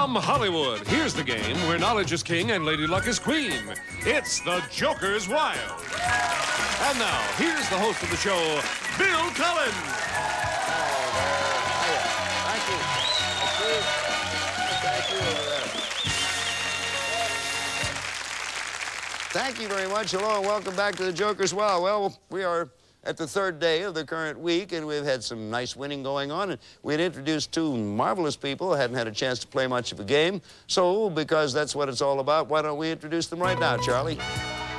From Hollywood, here's the game where knowledge is king and Lady Luck is queen. It's the Joker's Wild. And now, here's the host of the show, Bill Cullen. Thank you. Very much. Hello and welcome back to the Joker's Wild. Well, we are at the third day of the current week, and we've had some nice winning going on. And we had introduced two marvelous people who hadn't had a chance to play much of a game. So, because that's what it's all about, why don't we introduce them right now, Charlie?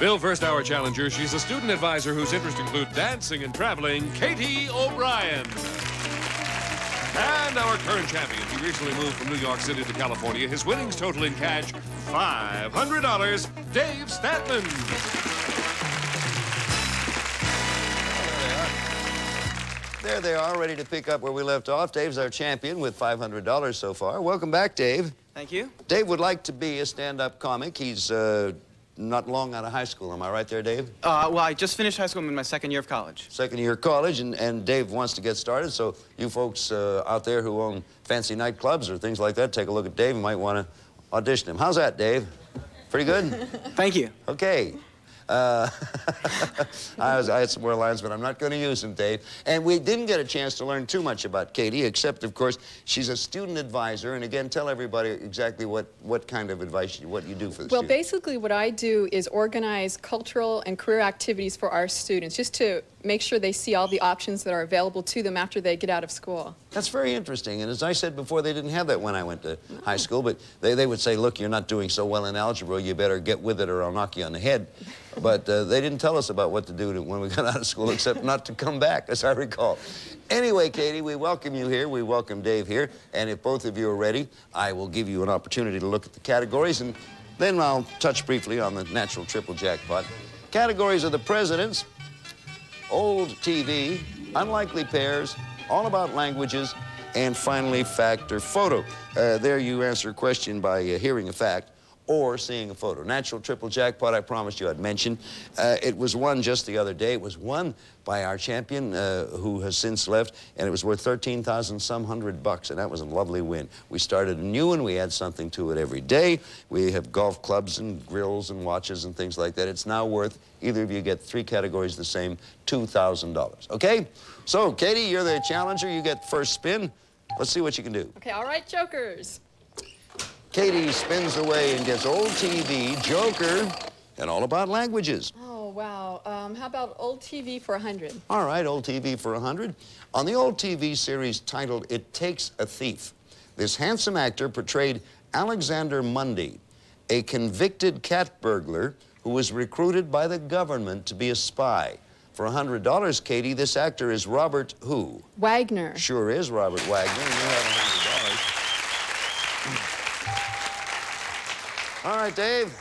Bill, first hour challenger. She's a student advisor whose interests include dancing and traveling, Katie O'Brien. And our current champion. He recently moved from New York City to California. His winnings total in cash $500. Dave Statman. There they are, ready to pick up where we left off. Dave's our champion with $500 so far. Welcome back, Dave. Thank you. Dave would like to be a stand-up comic. He's uh, not long out of high school. Am I right there, Dave? Uh, well, I just finished high school. I'm in my second year of college. Second year of college, and, and Dave wants to get started. So you folks uh, out there who own fancy nightclubs or things like that, take a look at Dave. You might want to audition him. How's that, Dave? Pretty good? Thank you. Okay. Uh, I, was, I had some more lines, but I'm not going to use them, Dave. And we didn't get a chance to learn too much about Katie, except, of course, she's a student advisor. And again, tell everybody exactly what, what kind of advice, you, what you do for the Well, students. basically what I do is organize cultural and career activities for our students, just to make sure they see all the options that are available to them after they get out of school. That's very interesting. And as I said before, they didn't have that when I went to high school, but they, they would say, look, you're not doing so well in algebra, you better get with it or I'll knock you on the head. But uh, they didn't tell us about what to do when we got out of school, except not to come back, as I recall. Anyway, Katie, we welcome you here. We welcome Dave here. And if both of you are ready, I will give you an opportunity to look at the categories, and then I'll touch briefly on the natural triple jackpot. Categories are the presidents, old TV, unlikely pairs, all about languages, and finally, fact or photo. Uh, there you answer a question by uh, hearing a fact or seeing a photo. Natural triple jackpot, I promised you I'd mention. Uh, it was won just the other day. It was won by our champion, uh, who has since left, and it was worth 13,000 some hundred bucks, and that was a lovely win. We started a new one. We add something to it every day. We have golf clubs and grills and watches and things like that. It's now worth, either of you get three categories the same, $2,000. Okay? So, Katie, you're the challenger. You get first spin. Let's see what you can do. Okay, all right, jokers. Katie spins away and gets old TV, Joker, and all about languages. Oh, wow. Um, how about old TV for 100? All right, old TV for 100. On the old TV series titled It Takes a Thief, this handsome actor portrayed Alexander Mundy, a convicted cat burglar who was recruited by the government to be a spy. For $100, Katie, this actor is Robert who? Wagner. Sure is Robert Wagner, All right, Dave.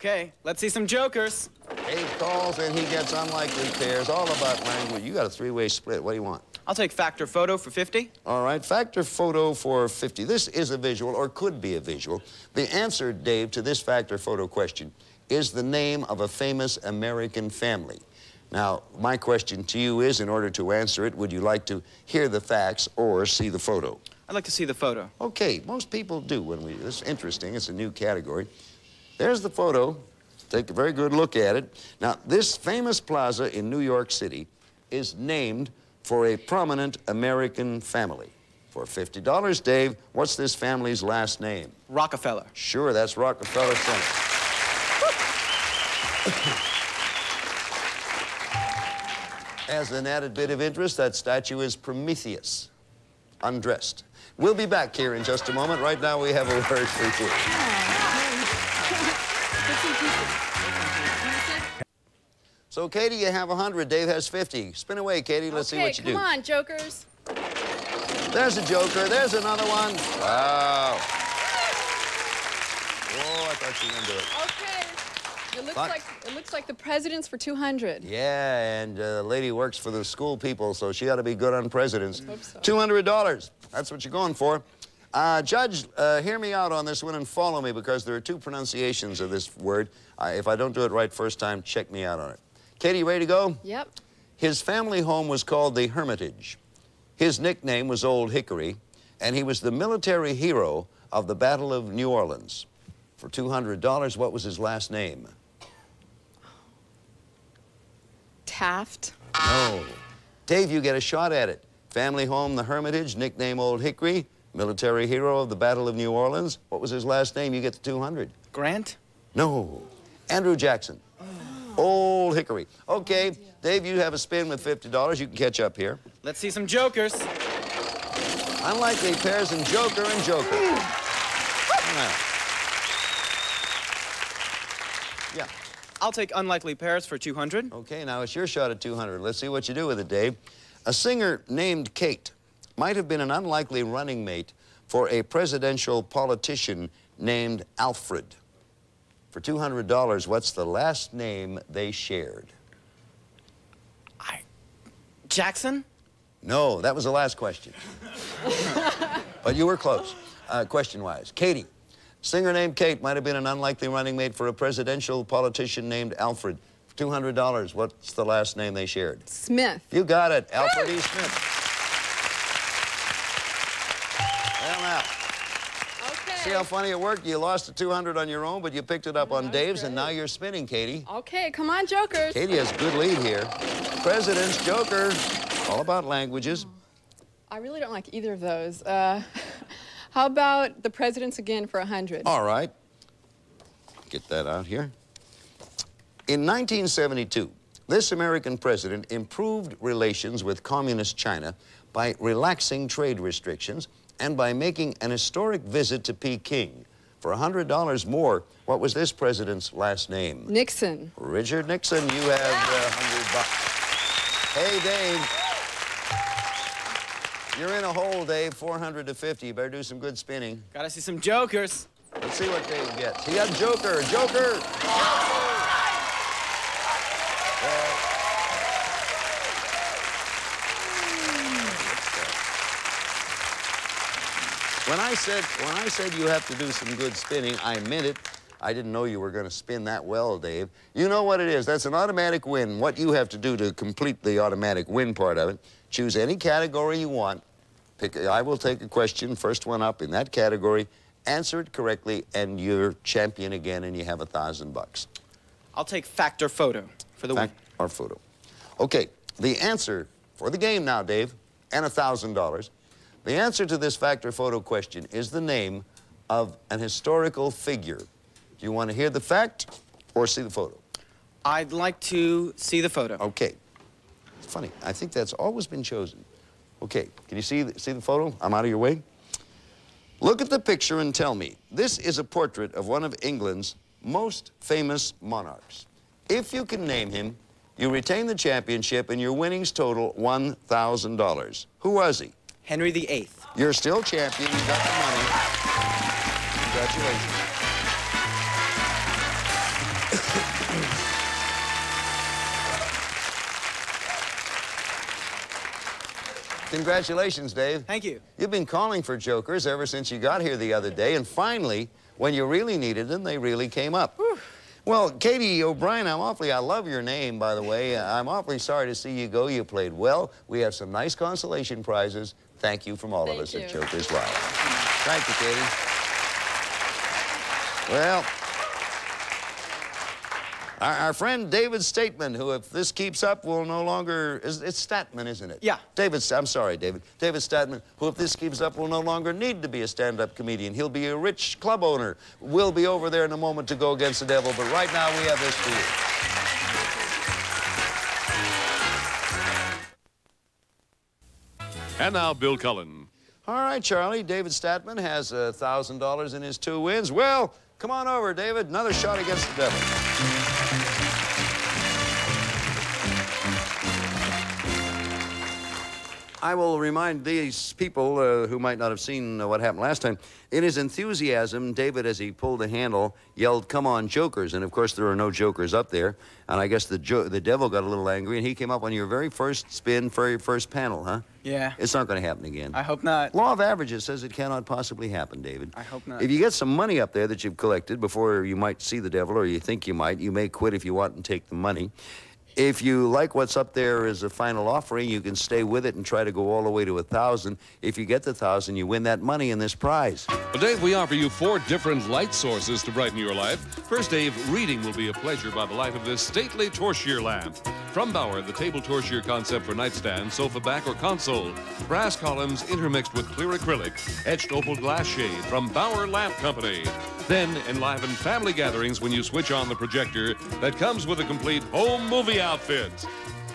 Okay, let's see some jokers. Dave calls and he gets unlikely pairs, all about language. You got a three-way split. What do you want? I'll take fact or photo for 50. All right, fact or photo for 50. This is a visual, or could be a visual. The answer, Dave, to this fact or photo question is the name of a famous American family. Now, my question to you is, in order to answer it, would you like to hear the facts or see the photo? I'd like to see the photo. Okay, most people do when we, it's interesting, it's a new category. There's the photo. Take a very good look at it. Now, this famous plaza in New York City is named for a prominent American family. For $50, Dave, what's this family's last name? Rockefeller. Sure, that's Rockefeller Center. As an added bit of interest, that statue is Prometheus, undressed. We'll be back here in just a moment. Right now, we have a word for you. So, Katie, you have 100. Dave has 50. Spin away, Katie. Let's see what you come do. Come on, jokers. There's a joker. There's another one. Wow. Oh, I thought you were going to do it. Okay. It looks Fun. like it looks like the president's for 200. Yeah, and uh, the lady works for the school people, so she ought to be good on presidents. So. $200. That's what you're going for. Uh, Judge, uh, hear me out on this one and follow me because there are two pronunciations of this word. If I don't do it right first time, check me out on it. Katie, you ready to go? Yep. His family home was called the Hermitage. His nickname was Old Hickory, and he was the military hero of the Battle of New Orleans. For $200, what was his last name? Taft. No. Dave, you get a shot at it. Family home, the Hermitage, nickname Old Hickory, military hero of the Battle of New Orleans. What was his last name? You get the 200. Grant? No. Andrew Jackson. Old Hickory. Okay, Dave, you have a spin with $50. You can catch up here. Let's see some jokers. Unlikely pairs and Joker and Joker. Hmm. Now. Yeah. I'll take unlikely pairs for 200. Okay, now it's your shot at 200. Let's see what you do with it, Dave. A singer named Kate might have been an unlikely running mate for a presidential politician named Alfred. For $200, what's the last name they shared? I... Jackson? No, that was the last question. but you were close, uh, question-wise. Katie. Singer named Kate might have been an unlikely running mate for a presidential politician named Alfred. $200, what's the last name they shared? Smith. You got it, Alfred E. Smith. Well, now, Okay. see how funny it worked? You lost the 200 on your own, but you picked it up on That was Dave's, and now you're spinning, Katie. Okay, come on, Jokers. Katie has a good lead here. President's Joker, all about languages. I really don't like either of those. Uh, how about the presidents again for 100? All right. Get that out here. In 1972, this American president improved relations with communist China by relaxing trade restrictions and by making an historic visit to Peking. For $100 more, what was this president's last name? Nixon. Richard Nixon, you have uh, 100 bucks. Hey, Dave. You're in a hole, Dave, 400 to 50. You better do some good spinning. Gotta see some jokers. Let's see what Dave gets. He got Joker. Joker! Well, When I said when I said you have to do some good spinning, I meant it. I didn't know you were going to spin that well, Dave. You know what it is. That's an automatic win. What you have to do to complete the automatic win part of it, choose any category you want. Pick, I will take a question, first one up in that category, answer it correctly, and you're champion again, and you have a thousand bucks. I'll take fact or photo for the win. Fact or photo. Okay, the answer for the game now, Dave, and a thousand dollars. The answer to this fact or photo question is the name of an historical figure. Do you want to hear the fact or see the photo? I'd like to see the photo. Okay. It's funny. I think that's always been chosen. Okay. Can you see the, see the photo? I'm out of your way. Look at the picture and tell me. This is a portrait of one of England's most famous monarchs. If you can name him, you retain the championship and your winnings total $1,000. Who was he? Henry VIII. You're still champion. You got the money. Congratulations. Congratulations, Dave. Thank you. You've been calling for jokers ever since you got here the other day, and finally, when you really needed them, they really came up. Well, Katie O'Brien, I'm awfully, I love your name, by the way. Uh, I'm awfully sorry to see you go. You played well. We have some nice consolation prizes. Thank you from all of Thank us at you. Jokers Wild. Thank you, Katie. Well, our, our friend David Stateman, who, if this keeps up, will no longer, is, it's Statman, isn't it? Yeah. David, I'm sorry, David. David Statman, who, if this keeps up, will no longer need to be a stand-up comedian. He'll be a rich club owner. We'll be over there in a moment to go against the devil, but right now we have this for you. And now, Bill Cullen. All right, Charlie, David Statman has a $1,000 in his two wins. Well, come on over, David. Another shot against the devil. I will remind these people uh, who might not have seen uh, what happened last time. In his enthusiasm, David, as he pulled the handle, yelled, Come on, jokers. And of course, there are no jokers up there. And I guess the, jo- the devil got a little angry and he came up on your very first spin, very first panel, huh? Yeah. It's not going to happen again. I hope not. Law of averages says it cannot possibly happen, David. I hope not. If you get some money up there that you've collected before you might see the devil, or you think you might, you may quit if you want and take the money. If you like what's up there as a final offering, you can stay with it and try to go all the way to a thousand. If you get the thousand, you win that money in this prize. Well, Dave, we offer you four different light sources to brighten your life. First, Dave, reading will be a pleasure by the light of this stately torchlight lamp. From Bauer, the table torchlight concept for nightstand, sofa back, or console. Brass columns intermixed with clear acrylic, etched opal glass shade from Bauer Lamp Company. Then enliven family gatherings when you switch on the projector that comes with a complete home movie outfit.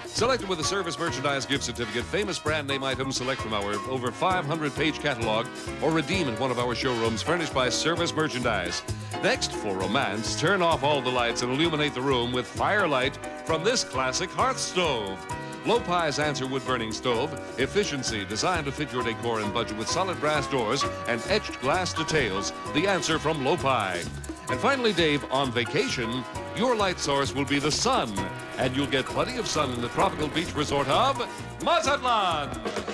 Selected with a service merchandise gift certificate, famous brand name items select from our over 500 page catalog or redeem at one of our showrooms furnished by Service Merchandise. Next, for romance, turn off all the lights and illuminate the room with firelight from this classic hearth stove. Lopi's Answer Wood Burning Stove. Efficiency designed to fit your decor and budget with solid brass doors and etched glass details. The answer from Lopi. And finally, Dave, on vacation, your light source will be the sun. And you'll get plenty of sun in the tropical beach resort of Mazatlan.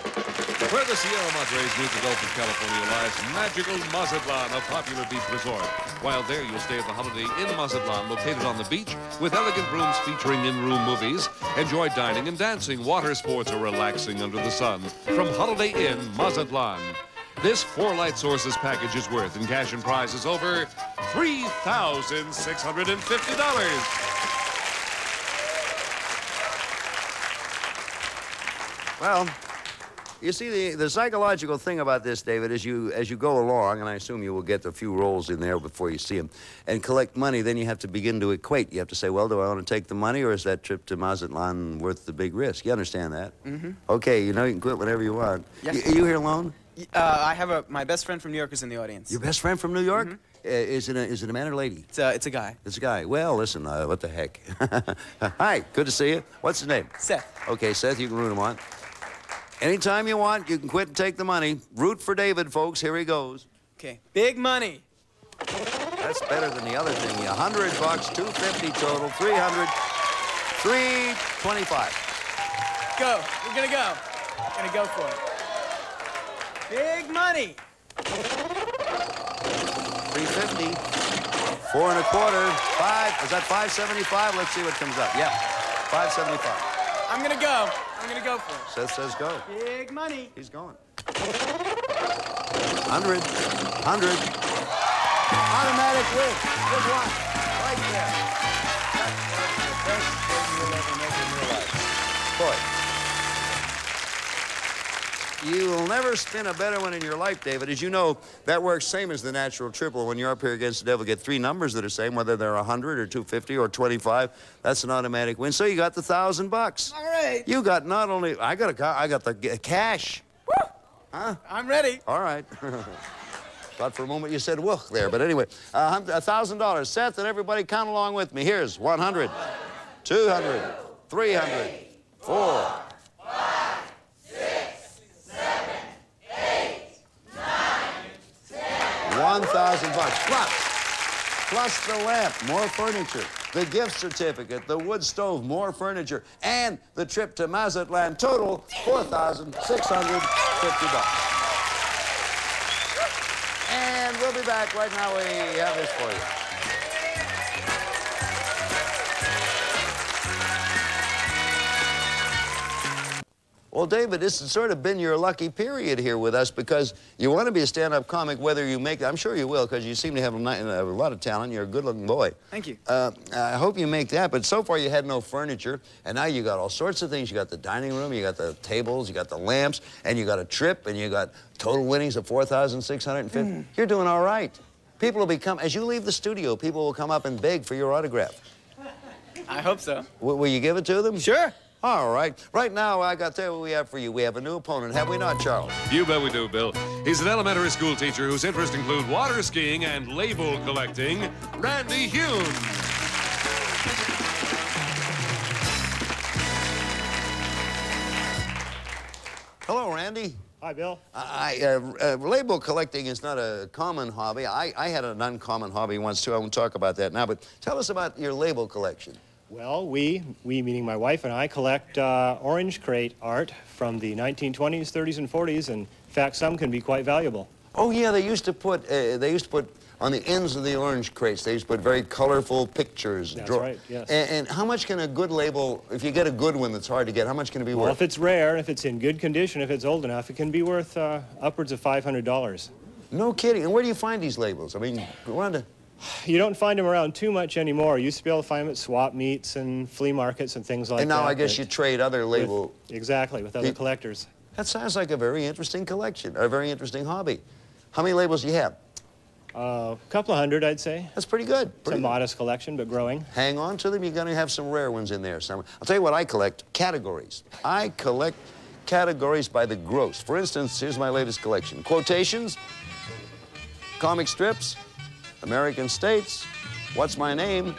Where the Sierra Madres meet the Gulf of California lies magical Mazatlan, a popular beach resort. While there, you'll stay at the Holiday Inn Mazatlan, located on the beach, with elegant rooms featuring in-room movies. Enjoy dining and dancing, water sports, or relaxing under the sun. From Holiday Inn Mazatlan. This four light sources package is worth in cash and prizes over $3,650. Well, you see, the, the psychological thing about this, David, is you as you go along, and I assume you will get a few rolls in there before you see them, and collect money, then you have to begin to equate. You have to say, well, do I want to take the money, or is that trip to Mazatlan worth the big risk? You understand that? Mm-hmm. Okay, you know you can quit whenever you want. Yes. Y- are you here alone? Uh, I have a my best friend from New York is in the audience. Your best friend from New York? Uh, is, it a, is it a man or lady? It's a, it's a guy. It's a guy. Well, listen, uh, what the heck? Hi, good to see you. What's his name? Seth. Okay, Seth, you can root him on. Anytime you want, you can quit and take the money. Root for David, folks. Here he goes. Okay. Big money. That's better than the other thing. A hundred bucks, two fifty total, three hundred, three twenty-five. Go. We're gonna go. We're gonna go for it. Big money. Three fifty. Four and a quarter. Five. Is that five seventy-five? Let's see what comes up. Yeah, five seventy-five. I'm gonna go. I'm gonna go for it. Seth says go. Big money. He's going. Hundred. Hundred. Automatic win. Good one. Right there. You'll never spin a better one in your life, David. As you know, that works same as the natural triple. When you're up here against the devil, get three numbers that are same, whether they're 100 or 250 or 25. That's an automatic win. So you got the thousand bucks. All right. You got not only I got a I got the cash. I'm ready. All right. Thought for a moment you said whook there, but anyway, a thousand dollars. Seth and everybody count along with me. Here's 100, 200, 300, 4, 1,000 bucks. Plus, plus the lamp, more furniture, the gift certificate, the wood stove, more furniture, and the trip to Mazatlan. Total, 4,650 bucks. And we'll be back right now. We have this for you. Well, David, this has sort of been your lucky period here with us because you want to be a stand-up comic, whether you make, I'm sure you will, because you seem to have a, a lot of talent. You're a good-looking boy. Thank you. Uh, I hope you make that, but so far you had no furniture, and now you got all sorts of things. You got the dining room, you got the tables, you got the lamps, and you got a trip, and you got total winnings of 4,650. You're doing all right. People will become, as you leave the studio, people will come up and beg for your autograph. I hope so. W- will you give it to them? Sure. All right. Right now, I got to tell you what we have for you. We have a new opponent, have we not, Charles? You bet we do, Bill. He's an elementary school teacher whose interests include water skiing and label collecting, Randy Hume. Hello, Randy. Hi, Bill. I, uh, uh, label collecting is not a common hobby. I, I had an uncommon hobby once, too. I won't talk about that now, but tell us about your label collection. Well, we, we meaning my wife and I, collect uh, orange crate art from the 1920s, 30s, and 40s, and in fact, some can be quite valuable. Oh yeah, they used to put uh, they used to put on the ends of the orange crates. They used to put very colorful pictures. That's right, yes. And, and how much can a good label, if you get a good one that's hard to get, how much can it be Well, worth? Well, if it's rare, if it's in good condition, if it's old enough, it can be worth uh, upwards of $500. No kidding. And where do you find these labels? I mean, go on to. You don't find them around too much anymore. You used to be able to find them at swap meets and flea markets and things like that. and now that. I guess you trade other with- exactly, with other Pe- collectors. That sounds like a very interesting collection, a very interesting hobby. How many labels do you have? A couple of hundred, I'd say. That's pretty good. It's a Pretty good. modest collection, but growing. Hang on to them. You're going to have some rare ones in there. Some, I'll tell you what I collect, categories. I collect categories by the gross. For instance, here's my latest collection. Quotations, comic strips, American states, what's my name,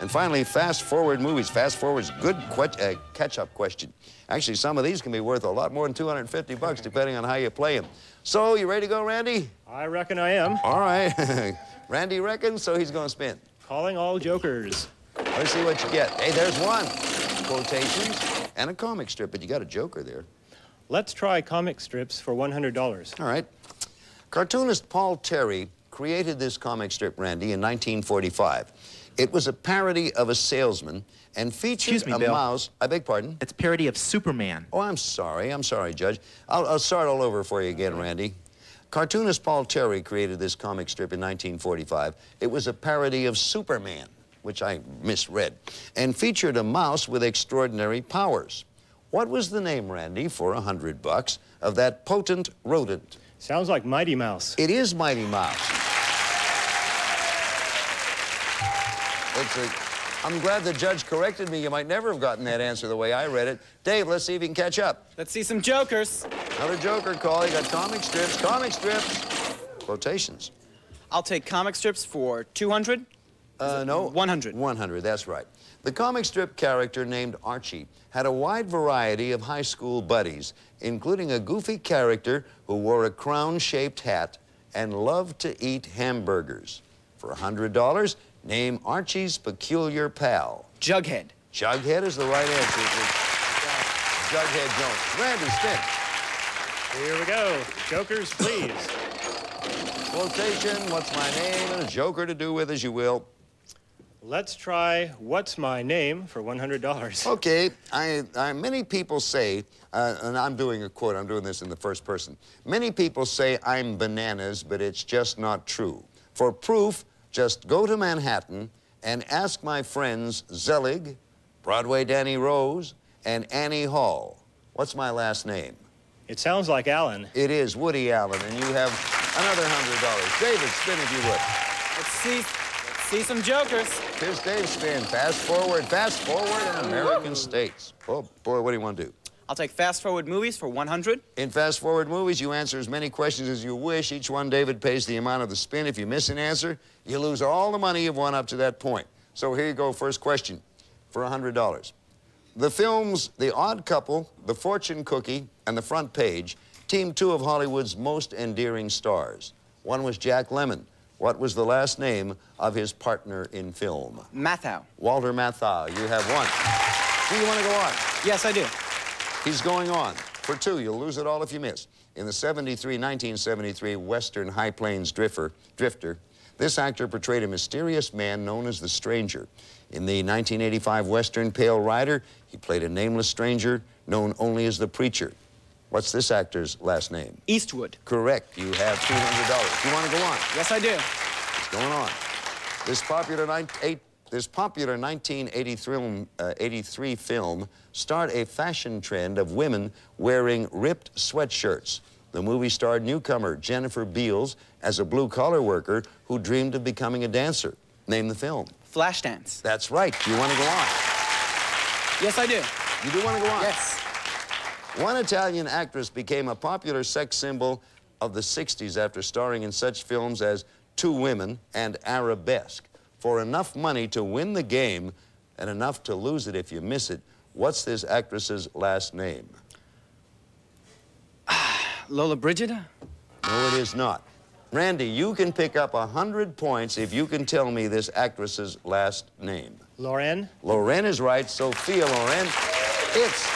and finally, fast forward movies. Fast forward's good uh, catch-up question. Actually, some of these can be worth a lot more than 250 bucks, depending on how you play them. So, you ready to go, Randy? I reckon I am. All right. Randy reckons, so he's going to spin. Calling all jokers. Let's see what you get. Hey, there's one. Quotations and a comic strip, but you got a joker there. Let's try comic strips for $100. All right. Cartoonist Paul Terry created this comic strip, Randy, in 1945. It was a parody of a salesman and featured me, a Bill. mouse. I beg pardon? It's a parody of Superman. Oh, I'm sorry. I'm sorry, Judge. I'll, I'll start all over for you again, Randy. Cartoonist Paul Terry created this comic strip in 1945. It was a parody of Superman, which I misread, and featured a mouse with extraordinary powers. What was the name, Randy, for a hundred bucks, of that potent rodent? Sounds like Mighty Mouse. It is Mighty Mouse. I'm glad the judge corrected me. You might never have gotten that answer the way I read it. Dave, let's see if you can catch up. Let's see some jokers. Another Joker call. You got comic strips, comic strips. Quotations. I'll take comic strips for 200. Uh, no. 100. 100, that's right. The comic strip character named Archie had a wide variety of high school buddies, including a goofy character who wore a crown-shaped hat and loved to eat hamburgers. For $100, name Archie's peculiar pal. Jughead. Jughead is the right answer. Jughead Jones. Randy, spin. Here we go. Jokers, please. Quotation, what's my name, and a joker to do with as you will. Let's try What's My Name for $100. Okay, I, I, many people say, uh, and I'm doing a quote, I'm doing this in the first person. Many people say I'm bananas, but it's just not true. For proof, just go to Manhattan and ask my friends Zelig, Broadway Danny Rose, and Annie Hall. What's my last name? It sounds like Allen. It is Woody Allen, and you have another $100. David, spin if you would. Let's see, let's see some jokers. Here's Dave spin. Fast forward, fast forward in American states. Oh, boy, what do you want to do? I'll take fast forward movies for 100. In fast forward movies, you answer as many questions as you wish. Each one, David pays the amount of the spin. If you miss an answer, you lose all the money you've won up to that point. So here you go, first question for $100. The films The Odd Couple, The Fortune Cookie, and The Front Page team two of Hollywood's most endearing stars. One was Jack Lemmon. What was the last name of his partner in film? Matthau. Walter Matthau. You have one. Do you want to go on? Yes, I do. He's going on. For two, you'll lose it all if you miss. In the 73, 1973 Western High Plains Drifter, Drifter, this actor portrayed a mysterious man known as the Stranger. In the 1985 Western Pale Rider, he played a nameless stranger known only as the Preacher. What's this actor's last name? Eastwood. Correct. You have $200. You want to go on? Yes, I do. It's going on. This popular, eight, this popular 1983 film, uh, film starred a fashion trend of women wearing ripped sweatshirts. The movie starred newcomer Jennifer Beals as a blue-collar worker who dreamed of becoming a dancer. Name the film. Flashdance. That's right. You want to go on? Yes, I do. You do want to go on? Yes. One Italian actress became a popular sex symbol of the 60s after starring in such films as Two Women and Arabesque for enough money to win the game and enough to lose it if you miss it. What's this actress's last name? Lollobrigida? No, it is not. Randy, you can pick up 100 points if you can tell me this actress's last name. Loren? Loren is right. Sophia Loren. It's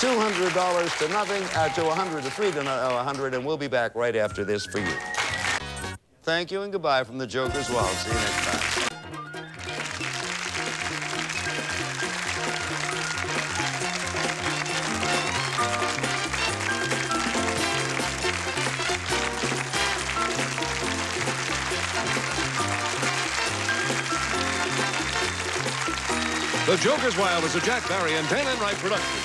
$200 to nothing, uh, to 100 to 3 to uh, 100, and we'll be back right after this for you. Thank you and goodbye from the Joker's Wild. See you next time. The Joker's Wild is a Jack Barry and Dan Enright production.